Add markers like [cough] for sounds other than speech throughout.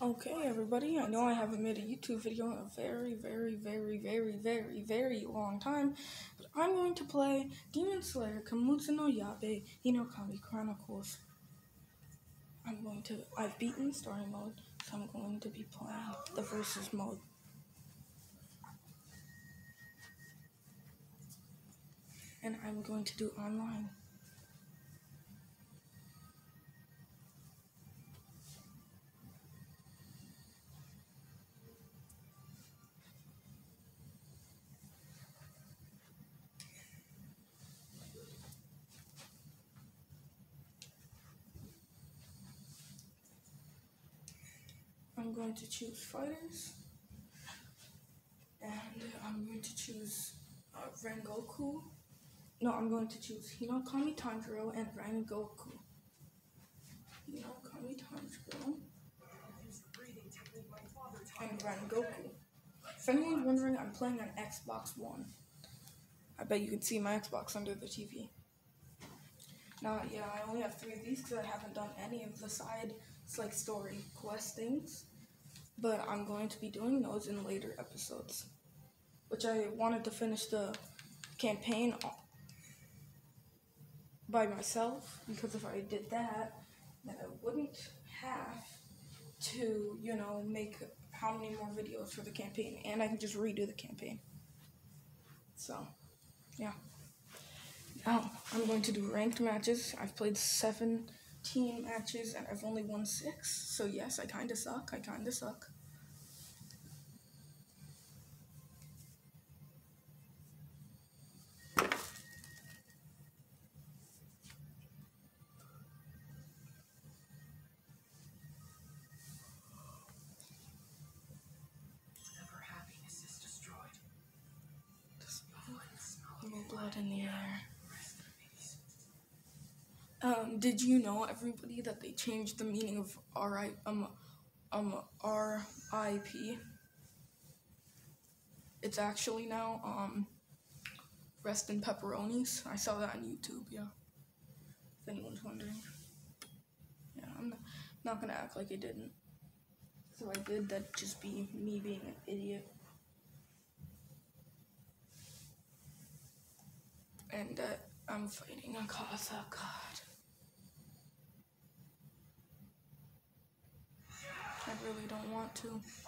Okay, everybody, I know I haven't made a YouTube video in a very, very, very, very, very, very long time, but I'm going to play Demon Slayer Kimetsu no Yaiba Hinokami Chronicles. I'm going to, I've beaten story mode, so I'm going to be playing the versus mode. And I'm going to do online. I'm going to choose fighters. And I'm going to choose uh, Rengoku. No, I'm going to choose Hinokami Tanjiro and Rengoku. Hinokami Tanjiro and Rengoku. If anyone's wondering, I'm playing on Xbox One. I bet you can see my Xbox under the TV. Now, yeah, I only have three of these because I haven't done any of the side, like story quest things but I'm going to be doing those in later episodes. Which I wanted to finish the campaign by myself because if I did that, then I wouldn't have to, you know, make how many more videos for the campaign and I can just redo the campaign. So, yeah. Now, I'm going to do ranked matches. I've played seven team matches and I've only won six. So yes, I kinda suck. I kinda suck. Did you know everybody that they changed the meaning of R I um um R I P? It's actually now um rest in pepperonis. I saw that on YouTube, yeah. If anyone's wondering. Yeah, I'm not, gonna act like I didn't. So I did that just be me being an idiot. And that I'm fighting Akaza god. I really don't want to.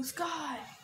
Kagura! Sky!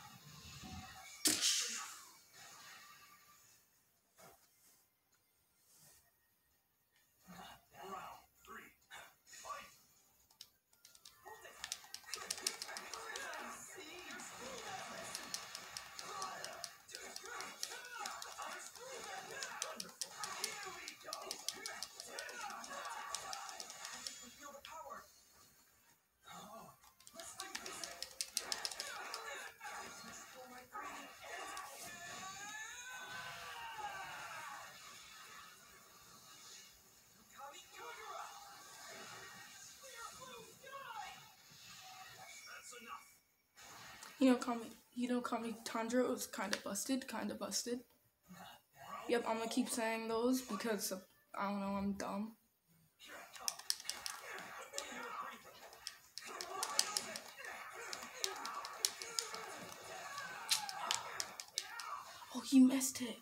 You don't call me. You don't call me Tandra. It was kind of busted. Kind of busted. Yep, I'm gonna keep saying those because of, I don't know. I'm dumb. Oh, he missed it.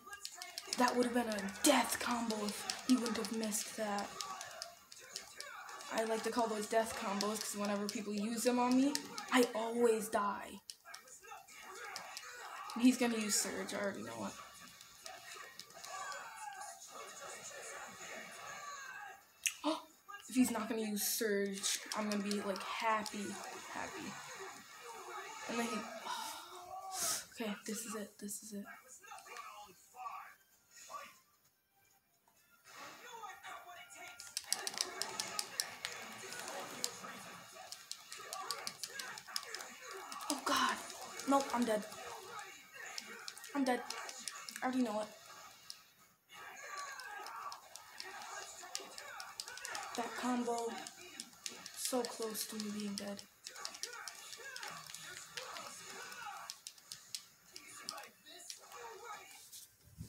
That would have been a death combo if he wouldn't have missed that. I like to call those death combos because whenever people use them on me, I always die. He's gonna use Surge, I already know it. Oh, if he's not gonna use Surge, I'm gonna be like happy, happy. And then he. [sighs] okay, this is it, this is it. Oh god. Nope, I'm dead. I'm dead. I already know it. That combo, so close to me being dead.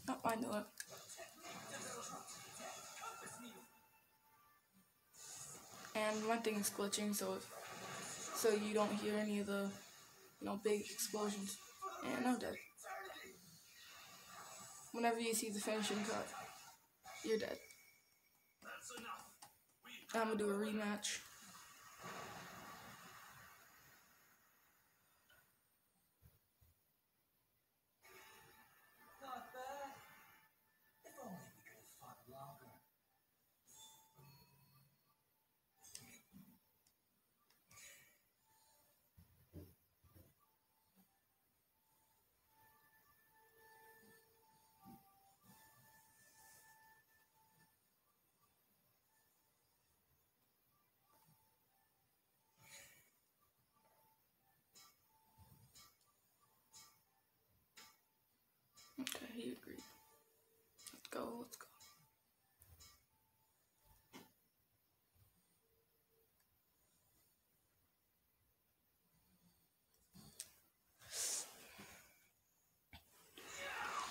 Oh, I know it. And my is glitching, so so you don't hear any of the, you know, big explosions. And I'm dead. Whenever you see the finishing cut, you're dead. I'm gonna do a rematch. He agreed. Let's go, let's go.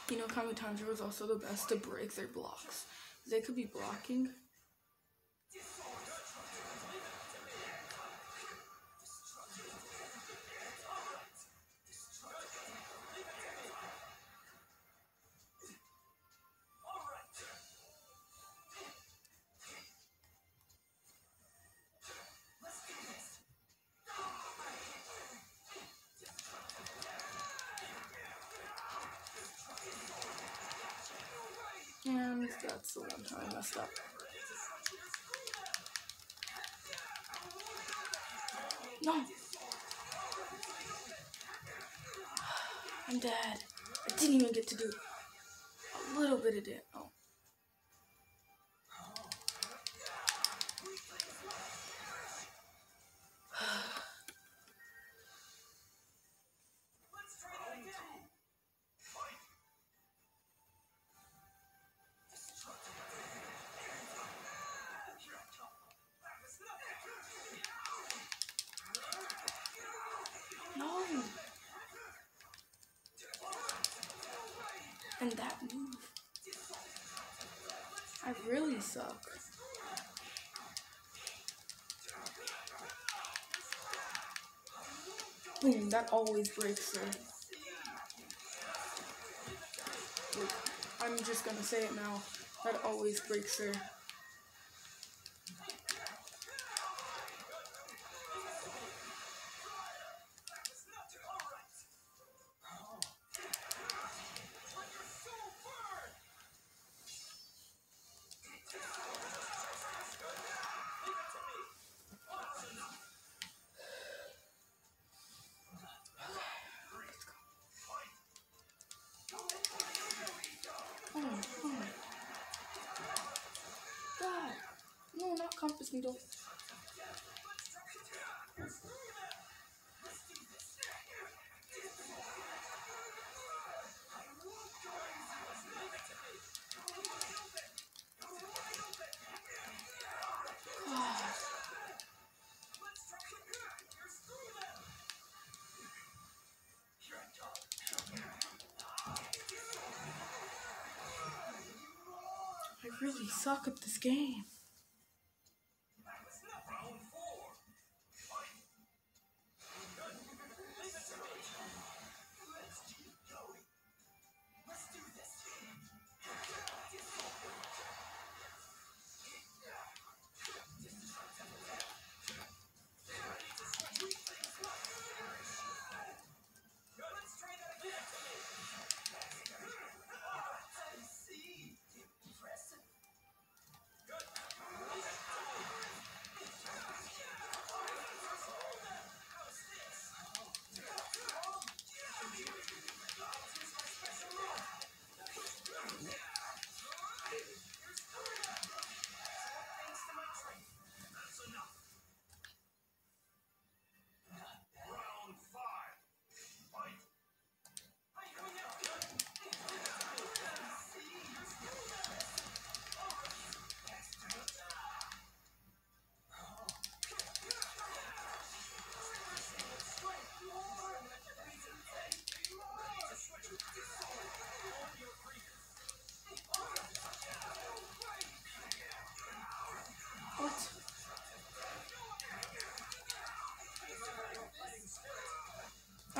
Hinokami Tanjiro is also the best to break their blocks. They could be blocking. That's the one time I messed up. No! [sighs] I'm dead. I didn't even get to do a little bit of it. Really suck. Boom, that always breaks her. I'm just gonna say it now. That always breaks her. Needle. I really suck at this game.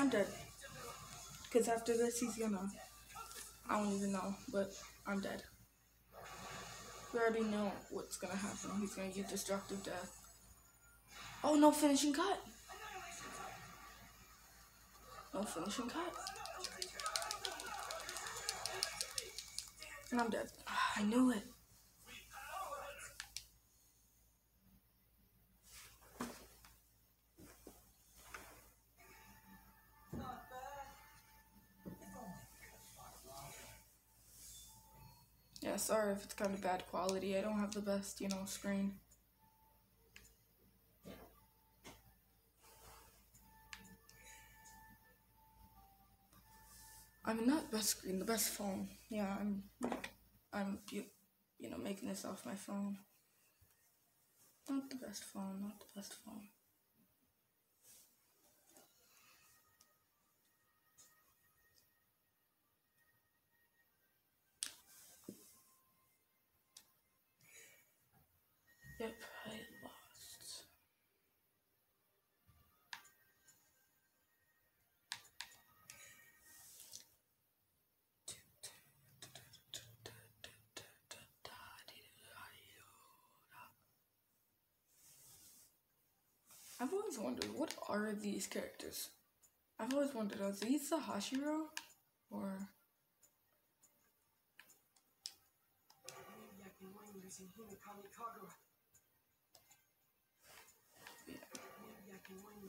I'm dead. Because after this, he's gonna. I don't even know, but I'm dead. We already know what's gonna happen. He's gonna get destructive death. Oh, no finishing cut. No finishing cut. And I'm dead. Ah, I knew it. Sorry if it's kind of bad quality. I don't have the best, you know, screen. I mean, not best screen, the best phone. Yeah, I'm, I'm, you, you know, making this off my phone. Not the best phone, not the best phone. Yep, I lost. I've always wondered what are these characters? I've always wondered are these the Hashira or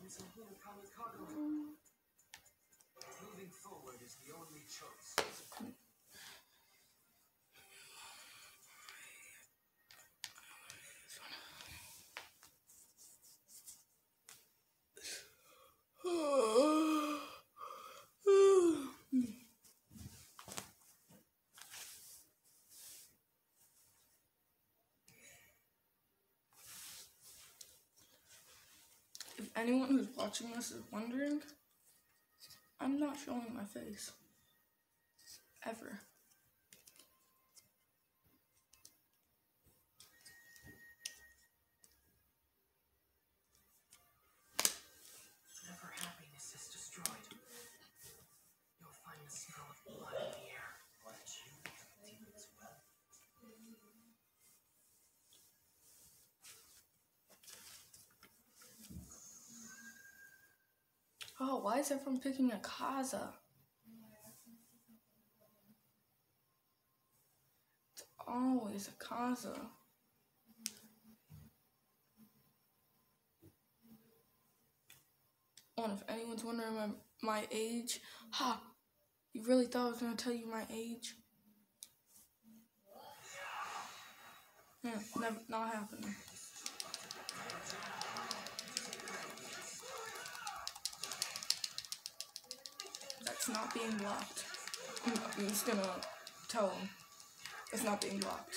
Moving forward is the only choice. Anyone who's watching this is wondering, I'm not showing my face. Ever. Oh, why is everyone picking Akaza? It's always Akaza. And if anyone's wondering my, my age, ha! You really thought I was gonna tell you my age? Yeah, never, not happening. That's not being blocked. I'm, I'm just gonna tell him it's not being blocked.